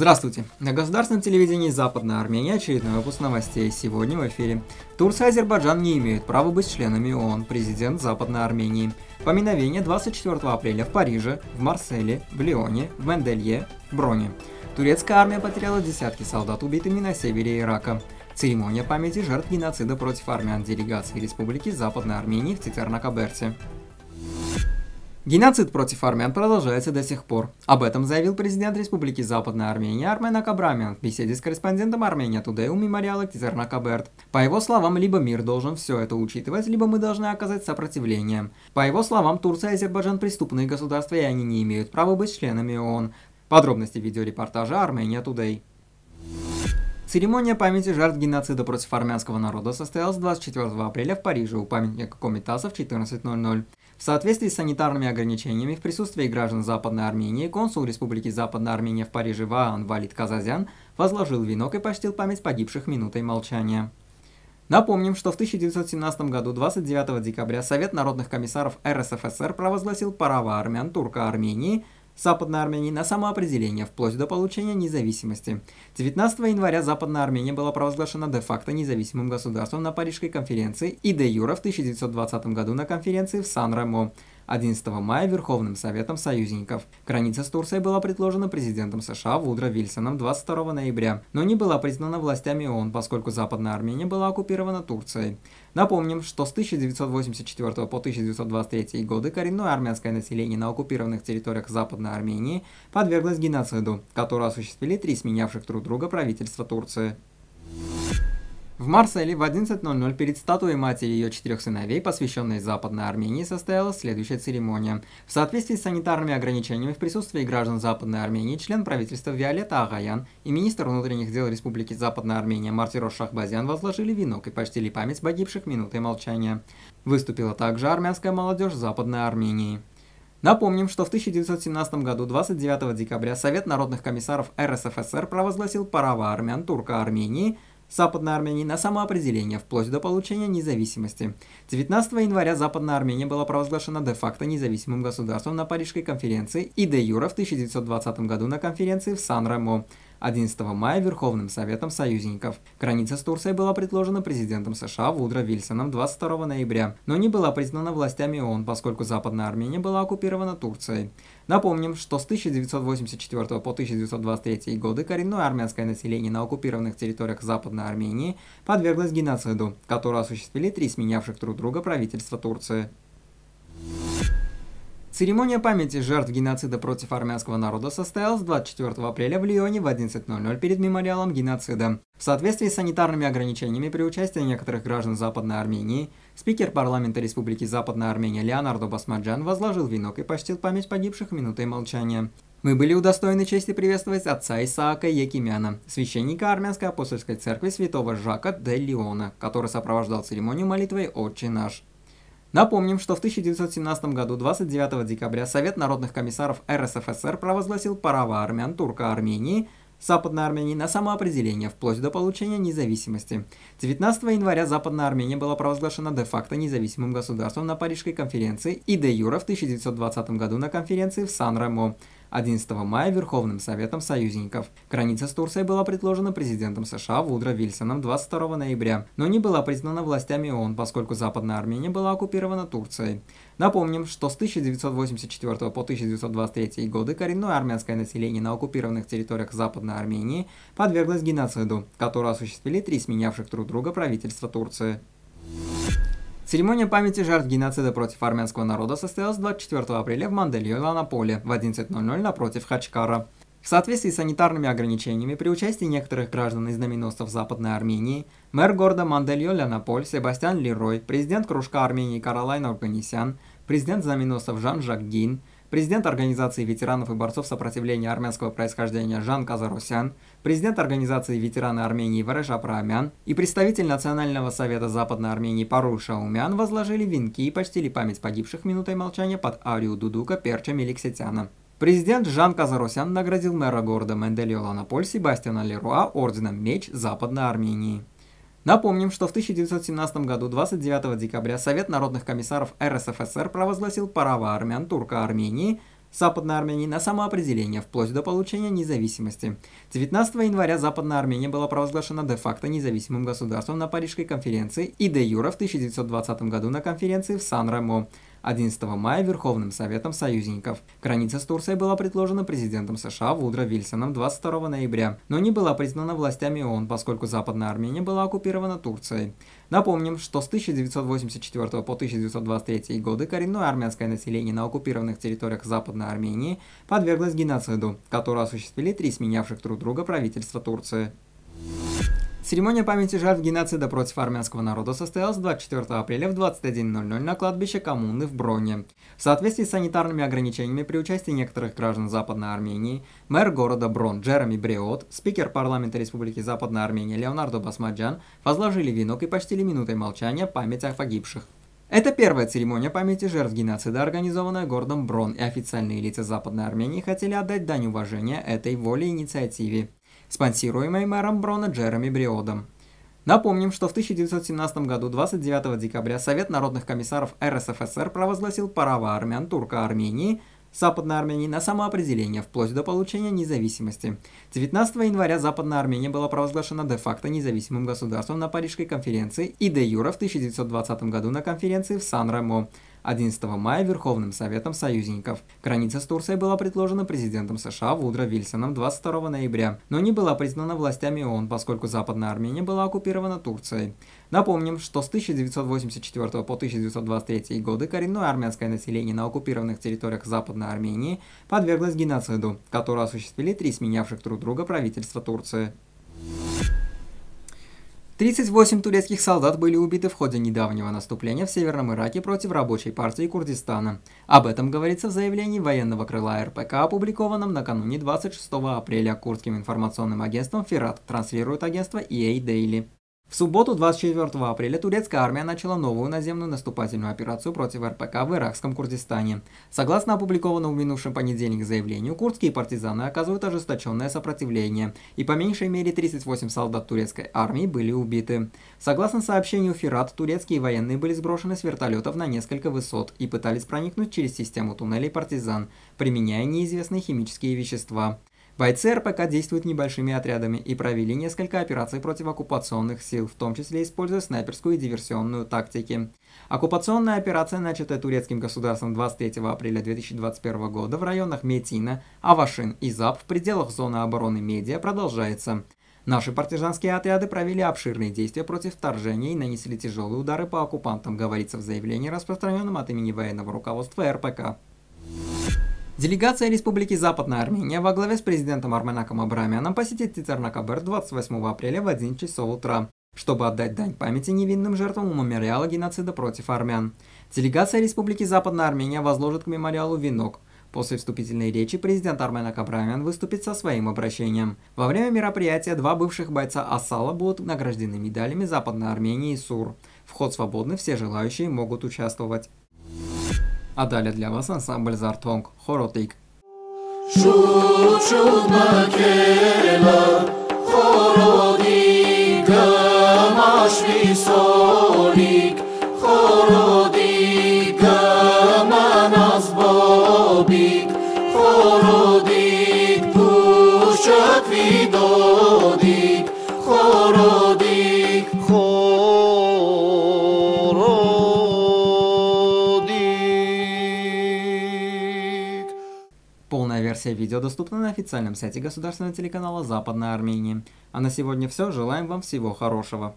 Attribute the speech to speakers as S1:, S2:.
S1: Здравствуйте! На государственном телевидении Западная Армения очередной выпуск новостей. Сегодня в эфире. Турция и Азербайджан не имеют права быть членами ООН. Президент Западной Армении. Поминовение 24 апреля в Париже, в Марселе, в Лионе, в Менделье, в Броне. Турецкая армия потеряла десятки солдат убитыми на севере Ирака. Церемония памяти жертв геноцида против армян делегации Республики Западной Армении в Титернакаберте. Геноцид против армян продолжается до сих пор. Об этом заявил президент Республики Западная Армения Армен Акабрамян в беседе с корреспондентом Армения Today у мемориала Кизернакаберт. По его словам, либо мир должен все это учитывать, либо мы должны оказать сопротивление. По его словам, Турция и Азербайджан преступные государства, и они не имеют права быть членами ООН. Подробности видеорепортажа Армения Today. Церемония памяти жертв геноцида против армянского народа состоялась 24 апреля в Париже у памятника Комитаса в 14.00. В соответствии с санитарными ограничениями в присутствии граждан Западной Армении, консул Республики Западная Армения в Париже Ваан Валид Казазян возложил венок и почтил память погибших минутой молчания. Напомним, что в 1917 году 29 декабря Совет народных комиссаров РСФСР провозгласил право армян Турка Армении – Западной Армении на самоопределение вплоть до получения независимости. 19 января Западная Армения была провозглашена де-факто независимым государством на Парижской конференции и де-юра в 1920 году на конференции в Сан-Ремо. 11 мая Верховным Советом союзников. Граница с Турцией была предложена президентом США Вудро Вильсоном 22 ноября, но не была признана властями ООН, поскольку Западная Армения была оккупирована Турцией. Напомним, что с 1984 по 1923 годы коренное армянское население на оккупированных территориях Западной Армении подверглось геноциду, который осуществили три сменявших друг друга правительства Турции. В Марселе в 11.00 перед статуей матери ее четырех сыновей, посвященной Западной Армении, состоялась следующая церемония. В соответствии с санитарными ограничениями в присутствии граждан Западной Армении, член правительства Виолетта Агаян и министр внутренних дел Республики Западная Армения Мартирос Шахбазян возложили венок и почтили память погибших минутой молчания. Выступила также армянская молодежь Западной Армении. Напомним, что в 1917 году 29 декабря Совет народных комиссаров РСФСР провозгласил право армян Турка Армении – Западной Армении на самоопределение вплоть до получения независимости. 19 января Западная Армения была провозглашена де-факто независимым государством на Парижской конференции и де-юра в 1920 году на конференции в Сан-Ремо. 11 мая Верховным Советом союзников. Граница с Турцией была предложена президентом США Вудро Вильсоном 22 ноября, но не была признана властями ООН, поскольку Западная Армения была оккупирована Турцией. Напомним, что с 1984 по 1923 годы коренное армянское население на оккупированных территориях Западной Армении подверглось геноциду, который осуществили три сменявших друг друга правительства Турции. Церемония памяти жертв геноцида против армянского народа состоялась 24 апреля в Лионе в 11.00 перед мемориалом геноцида. В соответствии с санитарными ограничениями при участии некоторых граждан Западной Армении, спикер парламента Республики Западная Армения Леонардо Басмаджан возложил венок и почтил память погибших минутой молчания. Мы были удостоены чести приветствовать отца Исаака Якимяна, священника армянской апостольской церкви святого Жака де Леона, который сопровождал церемонию молитвой «Отче наш». Напомним, что в 1917 году 29 декабря Совет народных комиссаров РСФСР провозгласил право армян Турка Армении Западной Армении на самоопределение вплоть до получения независимости. 19 января Западная Армения была провозглашена де-факто независимым государством на Парижской конференции и де-юра в 1920 году на конференции в Сан-Ремо. 11 мая Верховным Советом союзников. Граница с Турцией была предложена президентом США Вудро Вильсоном 22 ноября, но не была признана властями ООН, поскольку Западная Армения была оккупирована Турцией. Напомним, что с 1984 по 1923 годы коренное армянское население на оккупированных территориях Западной Армении подверглось геноциду, который осуществили три сменявших друг друга правительства Турции. Церемония памяти жертв геноцида против армянского народа состоялась 24 апреля в Мандельё на поле в 11.00 напротив Хачкара. В соответствии с санитарными ограничениями при участии некоторых граждан и знаменосцев Западной Армении, мэр города Мандельё Лянополь Себастьян Лерой, президент кружка Армении Каролайн Органисян, президент знаменосцев Жан-Жак Гин, президент Организации ветеранов и борцов сопротивления армянского происхождения Жан Казаросян, президент Организации ветераны Армении Вареша Праамян и представитель Национального совета Западной Армении Парул Шаумян возложили венки и почтили память погибших минутой молчания под арию Дудука Перча Меликсетяна. Президент Жан Казаросян наградил мэра города Менделиола Поль Себастьяна Леруа орденом Меч Западной Армении. Напомним, что в 1917 году 29 декабря Совет народных комиссаров РСФСР провозгласил право армян Турка Армении Западной Армении на самоопределение вплоть до получения независимости. 19 января Западная Армения была провозглашена де-факто независимым государством на Парижской конференции и де-юра в 1920 году на конференции в Сан-Ремо. 11 мая Верховным Советом союзников. Граница с Турцией была предложена президентом США Вудро Вильсоном 22 ноября, но не была признана властями ООН, поскольку Западная Армения была оккупирована Турцией. Напомним, что с 1984 по 1923 годы коренное армянское население на оккупированных территориях Западной Армении подверглось геноциду, который осуществили три сменявших друг друга правительства Турции. Церемония памяти жертв геноцида против армянского народа состоялась 24 апреля в 21.00 на кладбище коммуны в Броне. В соответствии с санитарными ограничениями при участии некоторых граждан Западной Армении, мэр города Брон Джереми Бреот, спикер парламента Республики Западная Армения Леонардо Басмаджан возложили венок и почтили минутой молчания память о погибших. Это первая церемония памяти жертв геноцида, организованная городом Брон, и официальные лица Западной Армении хотели отдать дань уважения этой воле инициативе спонсируемой мэром Брона Джереми Бриодом. Напомним, что в 1917 году 29 декабря Совет народных комиссаров РСФСР провозгласил право армян Турко-Армении Западной Армении на самоопределение вплоть до получения независимости. 19 января Западная Армения была провозглашена де-факто независимым государством на Парижской конференции и де-юра в 1920 году на конференции в Сан-Ремо. 11 мая Верховным Советом союзников. Граница с Турцией была предложена президентом США Вудро Вильсоном 22 ноября, но не была признана властями ООН, поскольку Западная Армения была оккупирована Турцией. Напомним, что с 1984 по 1923 годы коренное армянское население на оккупированных территориях Западной Армении подверглось геноциду, который осуществили три сменявших друг друга правительства Турции. 38 турецких солдат были убиты в ходе недавнего наступления в Северном Ираке против рабочей партии Курдистана. Об этом говорится в заявлении военного крыла РПК, опубликованном накануне 26 апреля курдским информационным агентством «Фират», транслирует агентство EA Daily. В субботу 24 апреля турецкая армия начала новую наземную наступательную операцию против РПК в иракском Курдистане. Согласно опубликованному в минувшем понедельник заявлению, курдские партизаны оказывают ожесточенное сопротивление, и по меньшей мере 38 солдат турецкой армии были убиты. Согласно сообщению Фират, турецкие военные были сброшены с вертолетов на несколько высот и пытались проникнуть через систему туннелей партизан, применяя неизвестные химические вещества. Бойцы РПК действуют небольшими отрядами и провели несколько операций против оккупационных сил, в том числе используя снайперскую и диверсионную тактики. Оккупационная операция, начатая турецким государством 23 апреля 2021 года в районах Метина, Авашин и Зап в пределах зоны обороны Медиа продолжается. Наши партизанские отряды провели обширные действия против вторжения и нанесли тяжелые удары по оккупантам, говорится в заявлении, распространенном от имени военного руководства РПК. Делегация Республики Западная Армения во главе с президентом Арменаком Абрамяном посетит Тицернакабер 28 апреля в 1 часов утра, чтобы отдать дань памяти невинным жертвам мемориала геноцида против армян. Делегация Республики Западная Армения возложит к мемориалу венок. После вступительной речи президент Арменак Абрамян выступит со своим обращением. Во время мероприятия два бывших бойца Асала будут награждены медалями Западной Армении и СУР. Вход свободный, все желающие могут участвовать. А далее для вас ансамбль Зартонг Хоротик. Շուտ-շուտ մկելը խորոդի գմաշվի սոլիկ Версия видео доступна на официальном сайте государственного телеканала Западная Армения. А на сегодня все, желаем вам всего хорошего.